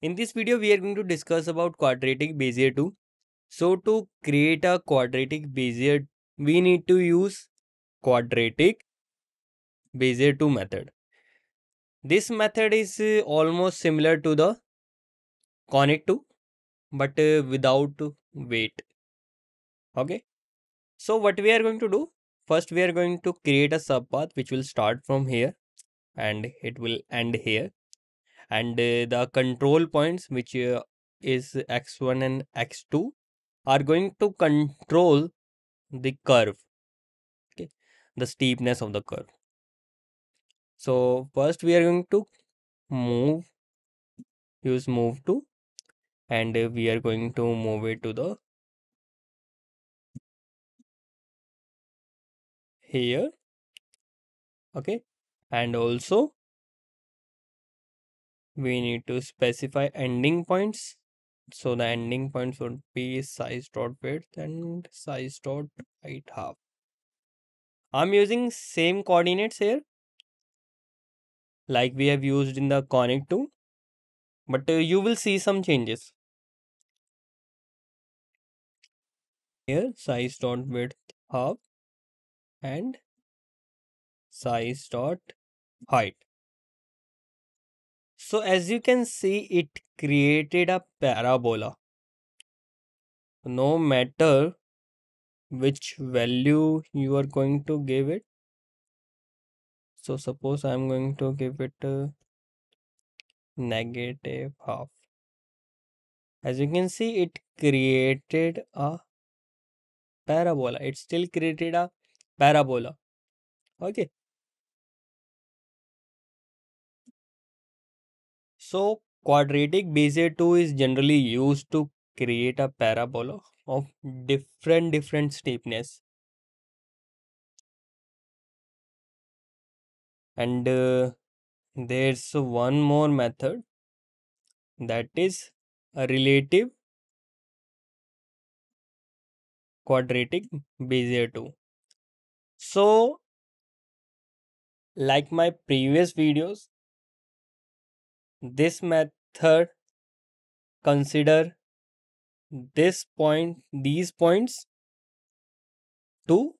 In this video, we are going to discuss about quadraticBezierTo. So to create a quadratic Bezier, we need to use quadratic Bezier 2 method. This method is uh, almost similar to the conicTo but uh, without weight. Okay. So what we are going to do? First we are going to create a subpath which will start from here and it will end here and uh, the control points which uh, is x1 and x2 are going to control the curve okay? The steepness of the curve. So first we are going to move use move to and we are going to move it to the here okay? And also we need to specify ending points. So the ending points would be size dot width and size dot height half. I'm using same coordinates here like we have used in the conicTo but uh, you will see some changes. Here size dot width half and size dot height so as you can see, it created a parabola. No matter which value you are going to give it. So suppose I am going to give it a negative half. As you can see, it created a parabola. It still created a parabola. Okay. So quadraticBezierTo is generally used to create a parabola of different different steepness. And uh, there's one more method that is a relative quadratic Bezier 2. So like my previous videos, this method consider this point these points to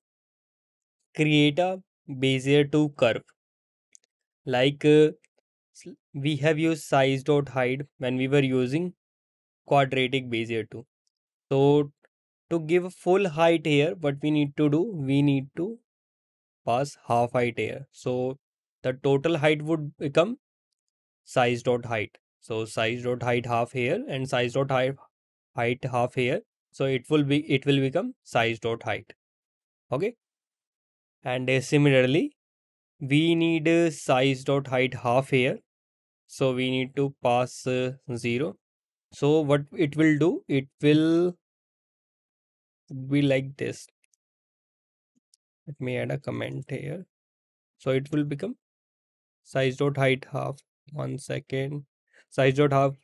create a Bezier 2 curve. Like uh, we have used size dot height when we were using quadraticBezierTo so to give full height here what we need to do we need to pass half height here. So the total height would become size dot height. So size dot height half here and size dot height height half here. So it will be it will become size dot height. Okay? And uh, similarly we need uh, size dot height half here. So we need to pass uh, 0 so what it will do it will be like this. Let me add a comment here. So it will become size dot height half one second. Size dot half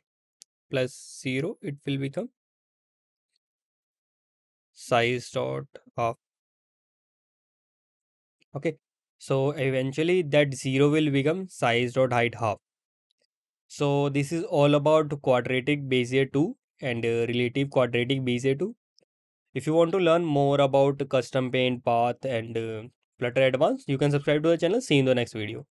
plus 0 it will become? Size dot half. Okay so eventually that 0 will become size dot height half. So this is all about quadraticBezierTo and uh, relativeQuadraticBezierTo if you want to learn more about custom paint path and uh, flutter advanced you can subscribe to the channel. See you in the next video